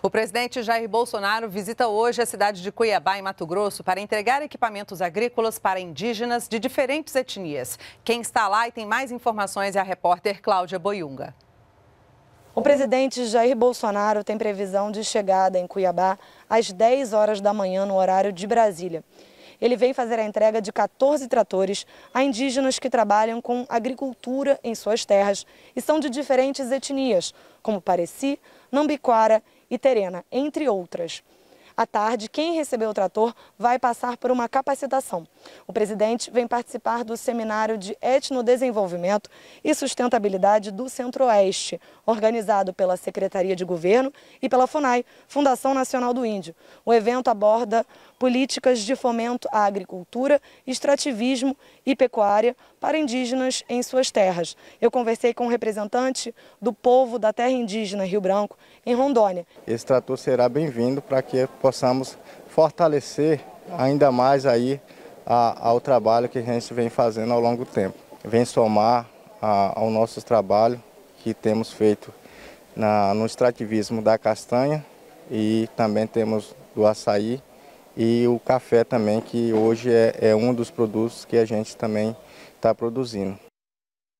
O presidente Jair Bolsonaro visita hoje a cidade de Cuiabá, em Mato Grosso, para entregar equipamentos agrícolas para indígenas de diferentes etnias. Quem está lá e tem mais informações é a repórter Cláudia Boiunga. O presidente Jair Bolsonaro tem previsão de chegada em Cuiabá às 10 horas da manhã, no horário de Brasília. Ele vem fazer a entrega de 14 tratores a indígenas que trabalham com agricultura em suas terras e são de diferentes etnias, como Pareci, Nambiquara e Terena, entre outras. À tarde, quem recebeu o trator vai passar por uma capacitação. O presidente vem participar do seminário de etnodesenvolvimento e sustentabilidade do Centro-Oeste, organizado pela Secretaria de Governo e pela FUNAI, Fundação Nacional do Índio. O evento aborda políticas de fomento à agricultura, extrativismo e pecuária para indígenas em suas terras. Eu conversei com um representante do povo da terra indígena Rio Branco, em Rondônia. Esse trator será bem-vindo para que possamos fortalecer ainda mais aí a, ao trabalho que a gente vem fazendo ao longo do tempo. Vem somar a, ao nosso trabalho que temos feito na, no extrativismo da castanha e também temos do açaí e o café também, que hoje é, é um dos produtos que a gente também está produzindo.